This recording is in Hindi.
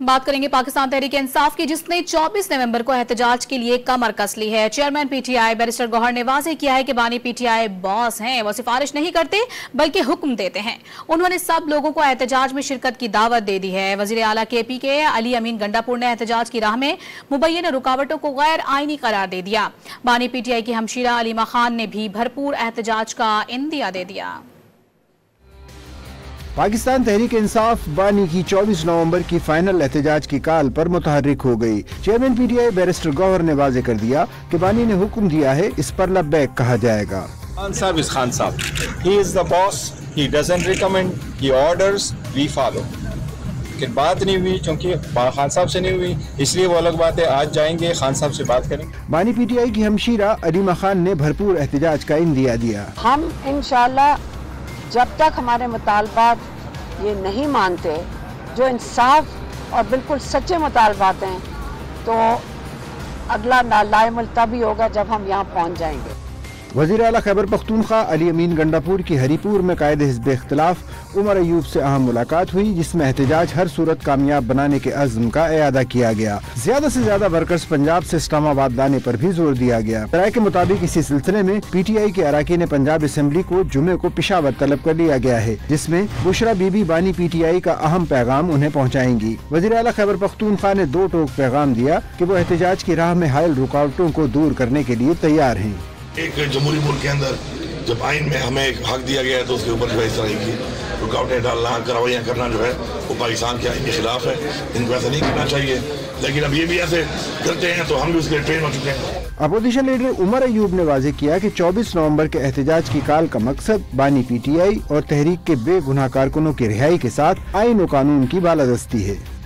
बात करेंगे पाकिस्तान तहरीक इंसाफ की, जिसने 24 नवंबर को एहतजाज के लिए कमर कस ली है। चेयरमैन पीटीआई बैरिस्टर गौहर ने वाजे किया है कि बानी पीटीआई बॉस हैं, वो सिफारिश नहीं करते, बल्कि हुक्म देते हैं। उन्होंने सब लोगों को एहतजाज में शिरकत की दावत दे दी है। वज़ीर अला के पी के अली अमीन गंडापुर ने एहतजाज की राह में मुबैन रुकावटों को गैर आइनी करार दे दिया। बानी पीटीआई की हमशीरा अलीमा खान ने भी भरपूर एहतजाज का इंदिया दे दिया। पाकिस्तान तहरीक इंसाफ बानी की 24 नवंबर की फाइनल एहतजाज की काल पर मुतहरिक हो गई। चेयरमैन पीटीआई बैरिस्टर गौहर ने वाजे कर दिया कि बानी ने हुक्म दिया है इस पर लबैक कहा जाएगा। खान साहब इज़ खान साहब। He is the boss he doesn't recommend he orders we follow लेकिन बात नहीं हुई क्योंकि खान साहब से नहीं हुई इसलिए वो अलग बात है। आज जाएँगे खान साहब से बात करेंगे। बानी पीटीआई की हमशीरा अलीमा खान ने भरपूर एहतजाज का इंदिया दिया। हम इंशाल्लाह जब तक हमारे मुतालबात ये नहीं मानते, जो इंसाफ और बिल्कुल सच्चे मुतालबात हैं तो अगला नालायमल तभी होगा जब हम यहाँ पहुँच जाएँगे। वज़ीर अला खैबर पख्तूनखा अली अमीन गंडापुर की हरीपुर में कायद हिजब इख्तलाफ उमर अयूब से अहम मुलाकात हुई, जिसमें एहतजाज हर सूरत कामयाब बनाने के अज़म का अदा किया गया। ज़्यादा से ज़्यादा वर्कर्स पंजाब से इस्लामाबाद लाने पर भी ज़ोर दिया गया। राय के मुताबिक इसी सिलसिले में पी टी आई के अरकान पंजाब असम्बली को जुमे को पिशावर तलब कर लिया गया है, जिसमें बुशरा बीबी बानी पी टी आई का अहम पैगाम उन्हें पहुँचाएँगी। वजी अला खैबर पख्तूनखा ने दो टोक पैगाम दिया की वो एहतजाज की राह में हायल रुकावटों को दूर करने के लिए तैयार है। एक जमहूरी मुल्क के अंदर जब आइन में हमें एक हक दिया गया है तो उसके ऊपर जो है इस तरह की रुकावटें डालना, कार्रवाइयाँ करना जो है, वो पाकिस्तान के आइन के खिलाफ है। इनको ऐसा नहीं करना चाहिए। लेकिन अब ये भी ऐसे करते हैं तो हम भी उसके ट्रेन हो चुके हैं। अपोजिशन लीडर उमर अयूब ने वाजे किया कि 24 नवंबर के एहतजाज की काल का मकसद बानी पीटीआई और तहरीक के बेगुनाह कारकुनों की रिहाई के साथ आइन और कानून की बालादस्ती है।